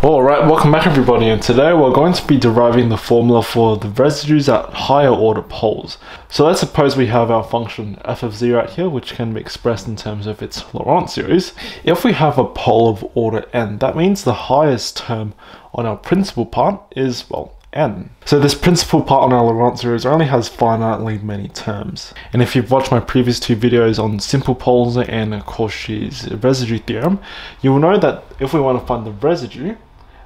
Alright, welcome back everybody and today we're going to be deriving the formula for the residues at higher order poles. So let's suppose we have our function f of z right here which can be expressed in terms of its Laurent series. If we have a pole of order n, that means the highest term on our principal part is, well, n. So this principal part on our Laurent series only has finitely many terms. And if you've watched my previous two videos on simple poles and Cauchy's residue theorem, you will know that if we want to find the residue,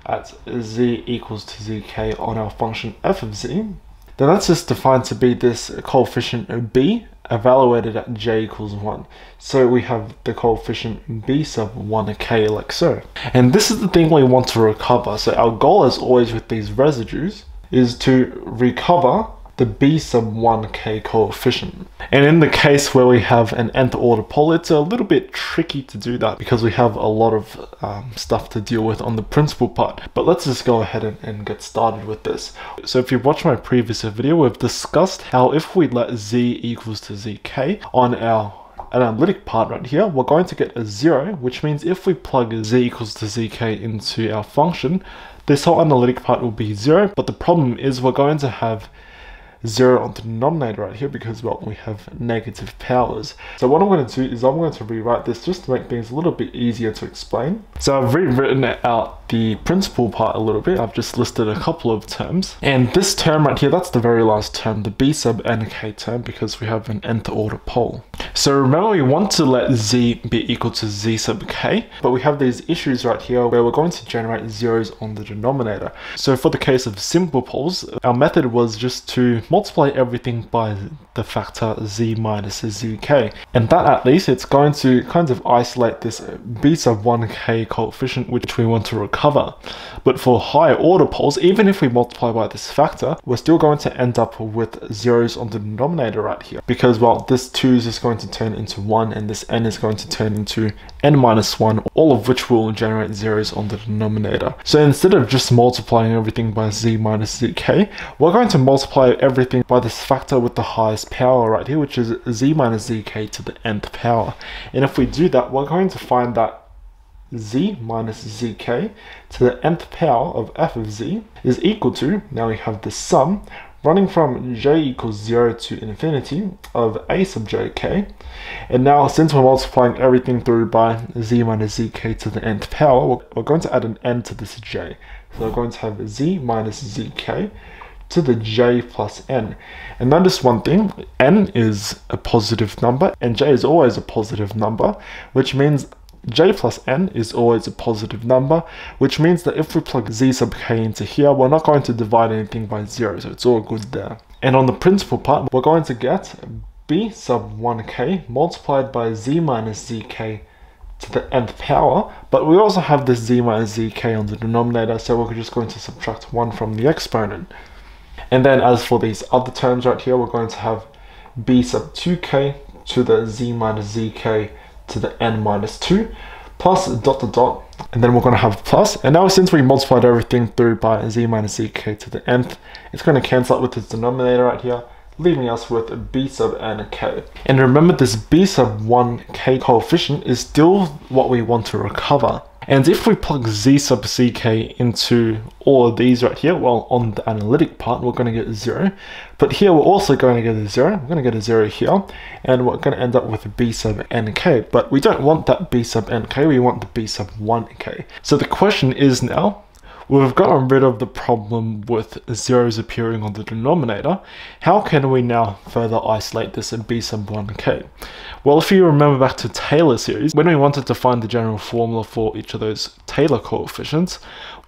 at z equals to zk on our function f of z, then that's just defined to be this coefficient b evaluated at j equals 1. So we have the coefficient b sub 1k like so. And this is the thing we want to recover. So our goal as always with these residues is to recover the b sub 1k coefficient. And in the case where we have an nth order pole, it's a little bit tricky to do that because we have a lot of um, stuff to deal with on the principal part. But let's just go ahead and, and get started with this. So if you've watched my previous video, we've discussed how if we let z equals to zk on our analytic part right here, we're going to get a zero, which means if we plug z equals to zk into our function, this whole analytic part will be zero, but the problem is we're going to have 0 on the denominator right here because, well, we have negative powers. So what I'm going to do is I'm going to rewrite this just to make things a little bit easier to explain. So I've rewritten out the principal part a little bit. I've just listed a couple of terms. And this term right here, that's the very last term, the b sub nk term, because we have an nth order pole. So remember we want to let z be equal to z sub k, but we have these issues right here where we're going to generate zeros on the denominator. So for the case of simple poles, our method was just to multiply everything by the factor z minus zk. And that at least it's going to kind of isolate this beta 1k coefficient which we want to recover. But for higher order poles, even if we multiply by this factor, we're still going to end up with zeros on the denominator right here. Because well, this 2 is just going to turn into 1 and this n is going to turn into n minus 1, all of which will generate zeros on the denominator. So instead of just multiplying everything by z minus zk, we're going to multiply everything by this factor with the highest power right here, which is z minus zk to the nth power. And if we do that, we're going to find that z minus zk to the nth power of f of z is equal to, now we have the sum, running from j equals 0 to infinity of a sub jk. And now since we're multiplying everything through by z minus zk to the nth power, we're going to add an n to this j. So we're going to have z minus zk to the j plus n. And notice one thing, n is a positive number and j is always a positive number, which means j plus n is always a positive number, which means that if we plug z sub k into here, we're not going to divide anything by 0, so it's all good there. And on the principal part, we're going to get b sub 1k multiplied by z minus zk to the nth power, but we also have this z minus zk on the denominator, so we're just going to subtract 1 from the exponent. And then as for these other terms right here, we're going to have b sub 2k to the z minus zk to the n minus 2 plus dot dot dot and then we're going to have plus. And now since we multiplied everything through by z minus zk to the nth it's going to cancel out with its denominator right here leaving us with b sub n k and remember this b sub 1k coefficient is still what we want to recover and if we plug z sub ck into all of these right here, well, on the analytic part, we're going to get 0. But here, we're also going to get a 0. We're going to get a 0 here. And we're going to end up with b sub nk. But we don't want that b sub nk, we want the b sub 1k. So the question is now, We've gotten rid of the problem with zeros appearing on the denominator. How can we now further isolate this in b sub 1k? Well, if you remember back to Taylor series, when we wanted to find the general formula for each of those Taylor coefficients,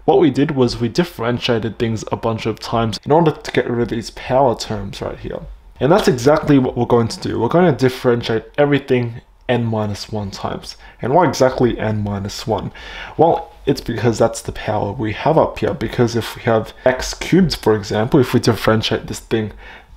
what we did was we differentiated things a bunch of times in order to get rid of these power terms right here. And that's exactly what we're going to do. We're going to differentiate everything n minus 1 times. And why exactly n minus 1? Well, it's because that's the power we have up here. Because if we have x cubed, for example, if we differentiate this thing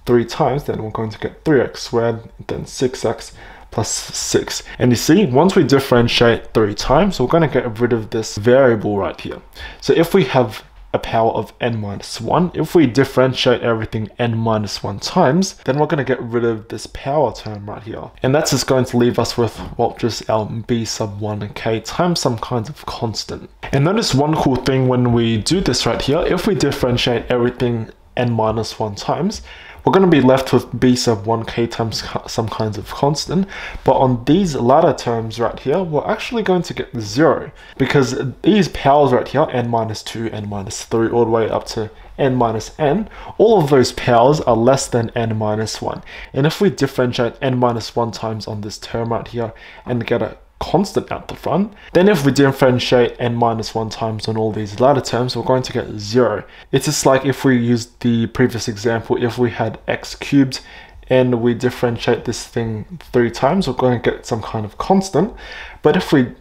three times, then we're going to get 3x squared, then 6x plus 6. And you see, once we differentiate three times, we're going to get rid of this variable right here. So if we have a power of n minus 1. If we differentiate everything n minus 1 times, then we're going to get rid of this power term right here. And that's just going to leave us with, well, just our b sub 1k times some kind of constant. And notice one cool thing when we do this right here, if we differentiate everything n minus 1 times, we're going to be left with b sub 1k times some kinds of constant, but on these latter terms right here, we're actually going to get 0, because these powers right here, n minus 2, n minus 3, all the way up to n minus n, all of those powers are less than n minus 1. And if we differentiate n minus 1 times on this term right here and get a constant out the front. Then if we differentiate n minus 1 times on all these latter terms, we're going to get 0. It's just like if we used the previous example, if we had x cubed and we differentiate this thing three times, we're going to get some kind of constant. But if we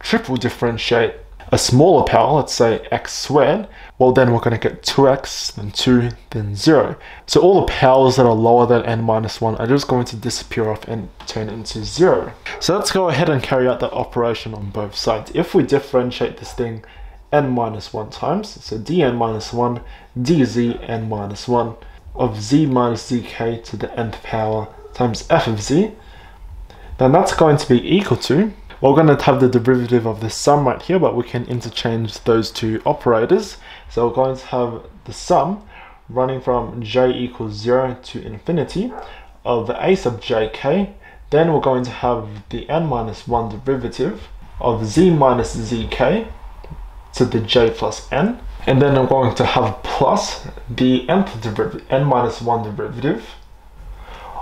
triple differentiate a smaller power, let's say x squared, well then we're going to get 2x, then 2, then 0. So all the powers that are lower than n minus 1 are just going to disappear off and turn into 0. So let's go ahead and carry out that operation on both sides. If we differentiate this thing n minus 1 times, so dn minus 1 dz n minus 1 of z minus zk to the nth power times f of z, then that's going to be equal to we're going to have the derivative of the sum right here, but we can interchange those two operators. So we're going to have the sum running from j equals 0 to infinity of a sub jk. Then we're going to have the n minus 1 derivative of z minus zk to the j plus n. And then I'm going to have plus the nth derivative, n minus 1 derivative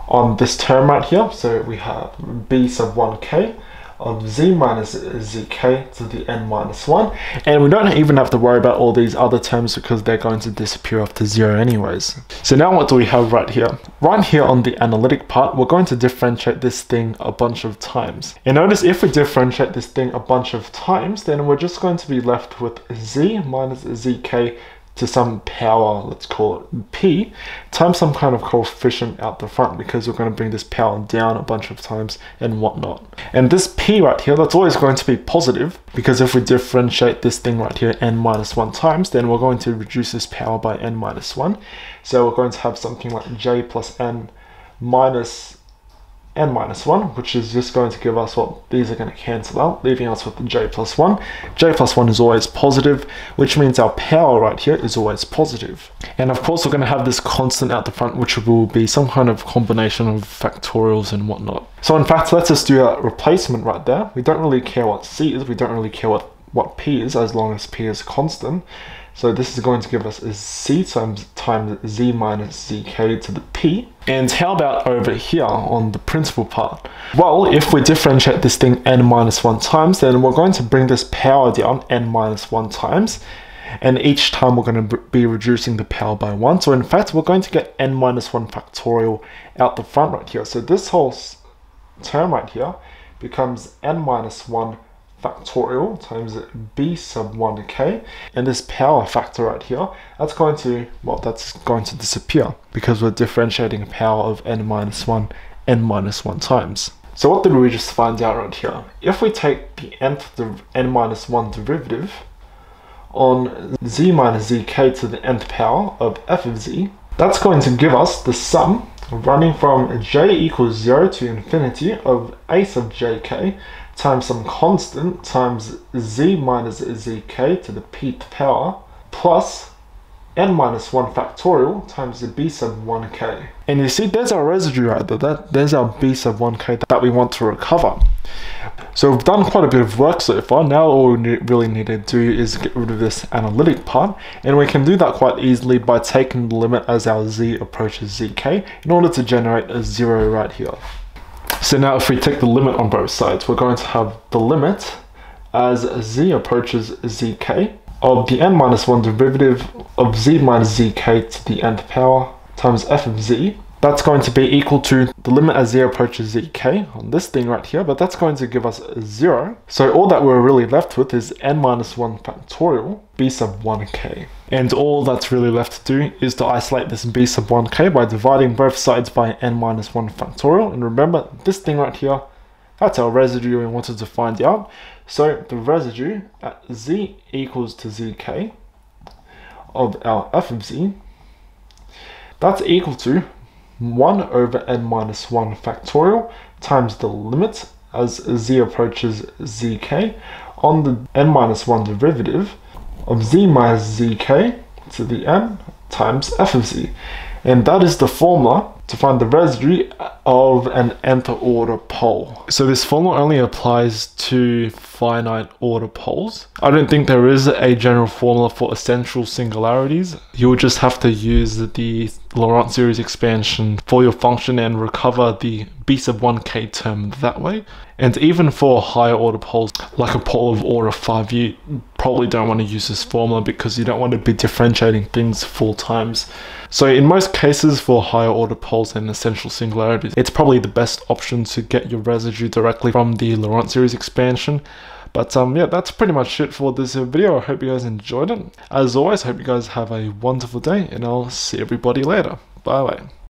on this term right here. So we have b sub 1k of z minus zk to the n minus 1 and we don't even have to worry about all these other terms because they're going to disappear after 0 anyways. So now what do we have right here? Right here on the analytic part we're going to differentiate this thing a bunch of times. And notice if we differentiate this thing a bunch of times then we're just going to be left with z minus zk to some power, let's call it P, times some kind of coefficient out the front because we're going to bring this power down a bunch of times and whatnot. And this P right here, that's always going to be positive because if we differentiate this thing right here n minus 1 times, then we're going to reduce this power by n minus 1. So we're going to have something like j plus n minus n minus 1, which is just going to give us what these are going to cancel out, leaving us with the j plus 1. j plus 1 is always positive, which means our power right here is always positive. And of course, we're going to have this constant out the front, which will be some kind of combination of factorials and whatnot. So in fact, let's just do a replacement right there. We don't really care what c is, we don't really care what, what p is, as long as p is constant. So this is going to give us a c times, times z minus zk to the p. And how about over here on the principal part? Well, if we differentiate this thing n minus 1 times, then we're going to bring this power down n minus 1 times. And each time we're going to be reducing the power by 1. So in fact, we're going to get n minus 1 factorial out the front right here. So this whole term right here becomes n minus 1 factorial times b sub 1k and this power factor right here that's going to well that's going to disappear because we're differentiating a power of n minus 1 n minus 1 times. So what did we just find out right here? If we take the nth n minus 1 derivative on z minus zk to the nth power of f of z that's going to give us the sum running from j equals 0 to infinity of a sub jk times some constant times z minus zk to the pth power plus n minus 1 factorial times the b sub 1k. And you see, there's our residue right there. That, there's our b sub 1k that we want to recover. So we've done quite a bit of work so far. Now all we really need to do is get rid of this analytic part. And we can do that quite easily by taking the limit as our z approaches zk in order to generate a zero right here. So now if we take the limit on both sides, we're going to have the limit as z approaches zk of the n minus 1 derivative of z minus zk to the nth power times f of z that's going to be equal to the limit as z approaches zk on this thing right here, but that's going to give us 0. So all that we're really left with is n minus 1 factorial b sub 1k. And all that's really left to do is to isolate this b sub 1k by dividing both sides by n minus 1 factorial. And remember, this thing right here, that's our residue we wanted to find out. So the residue at z equals to zk of our f of z, that's equal to 1 over n minus 1 factorial times the limit as z approaches zk on the n minus 1 derivative of z minus zk to the n times f of z. And that is the formula to find the residue of an nth order pole. So this formula only applies to finite order poles. I don't think there is a general formula for essential singularities. You'll just have to use the Laurent series expansion for your function and recover the b sub 1k term that way. And even for higher order poles, like a pole of order 5, you probably don't want to use this formula because you don't want to be differentiating things four times. So in most cases for higher order poles and essential singularities, it's probably the best option to get your residue directly from the Laurent series expansion. But um, yeah, that's pretty much it for this video. I hope you guys enjoyed it. As always, I hope you guys have a wonderful day and I'll see everybody later. Bye bye.